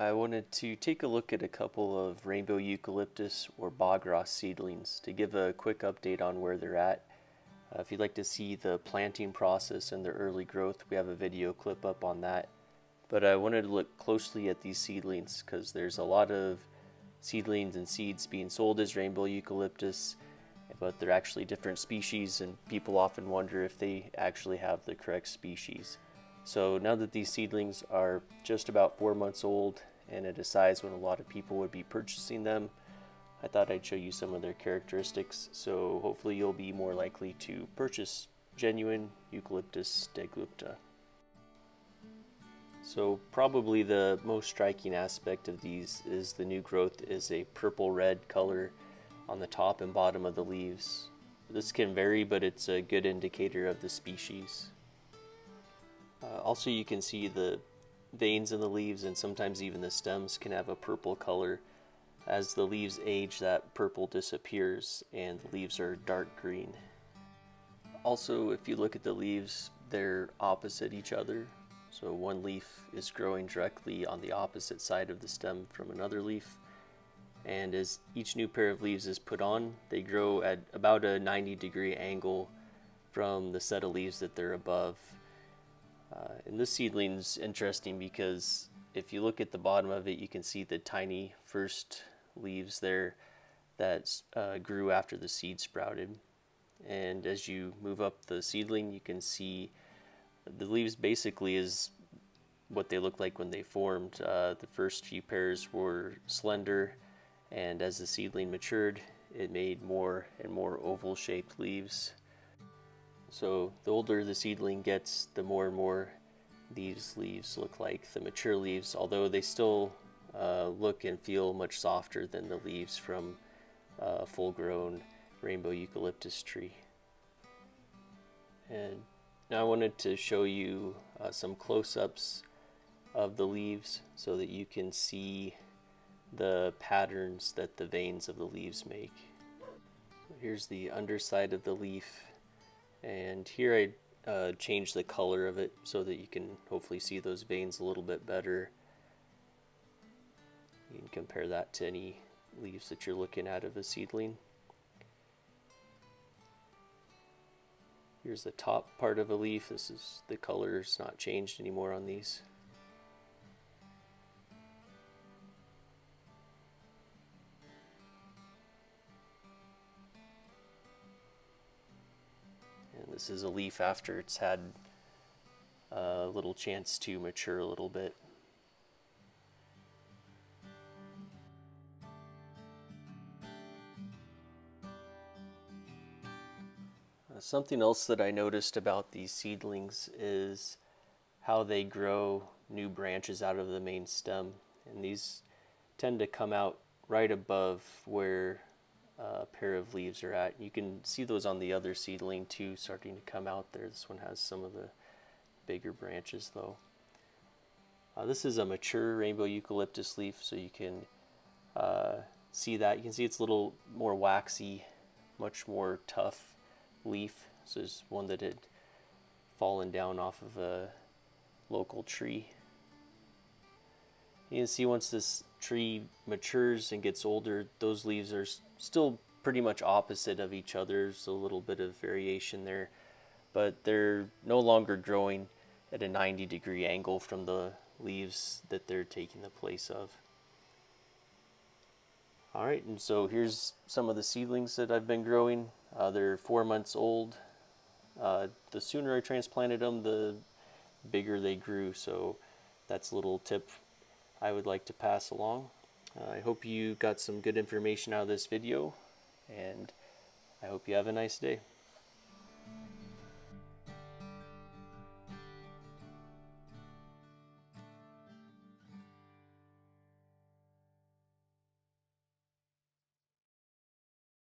I wanted to take a look at a couple of rainbow eucalyptus or bagras seedlings to give a quick update on where they're at. Uh, if you'd like to see the planting process and their early growth, we have a video clip up on that. But I wanted to look closely at these seedlings because there's a lot of seedlings and seeds being sold as rainbow eucalyptus, but they're actually different species and people often wonder if they actually have the correct species. So now that these seedlings are just about four months old and at a size when a lot of people would be purchasing them, I thought I'd show you some of their characteristics. So hopefully you'll be more likely to purchase genuine Eucalyptus deglupta. So probably the most striking aspect of these is the new growth is a purple-red color on the top and bottom of the leaves. This can vary, but it's a good indicator of the species. Uh, also you can see the veins in the leaves and sometimes even the stems can have a purple color. As the leaves age that purple disappears and the leaves are dark green. Also if you look at the leaves they're opposite each other so one leaf is growing directly on the opposite side of the stem from another leaf and as each new pair of leaves is put on they grow at about a 90 degree angle from the set of leaves that they're above uh, and this seedling's interesting because if you look at the bottom of it, you can see the tiny first leaves there that uh, grew after the seed sprouted. And as you move up the seedling, you can see the leaves basically is what they look like when they formed. Uh, the first few pairs were slender, and as the seedling matured, it made more and more oval shaped leaves. So the older the seedling gets, the more and more these leaves look like the mature leaves, although they still uh, look and feel much softer than the leaves from a full-grown rainbow eucalyptus tree. And now I wanted to show you uh, some close-ups of the leaves so that you can see the patterns that the veins of the leaves make. Here's the underside of the leaf and here I uh, changed the color of it so that you can hopefully see those veins a little bit better. You can compare that to any leaves that you're looking at of a seedling. Here's the top part of a leaf. This is the color's not changed anymore on these. This is a leaf after it's had a little chance to mature a little bit. Uh, something else that I noticed about these seedlings is how they grow new branches out of the main stem. And these tend to come out right above where uh, pair of leaves are at. You can see those on the other seedling too starting to come out there. This one has some of the bigger branches though. Uh, this is a mature rainbow eucalyptus leaf so you can uh, see that. You can see it's a little more waxy, much more tough leaf. So it's one that had fallen down off of a local tree. You can see once this tree matures and gets older, those leaves are still pretty much opposite of each other. There's a little bit of variation there, but they're no longer growing at a 90 degree angle from the leaves that they're taking the place of. Alright, and so here's some of the seedlings that I've been growing. Uh, they're four months old. Uh, the sooner I transplanted them, the bigger they grew, so that's a little tip I would like to pass along. Uh, I hope you got some good information out of this video, and I hope you have a nice day.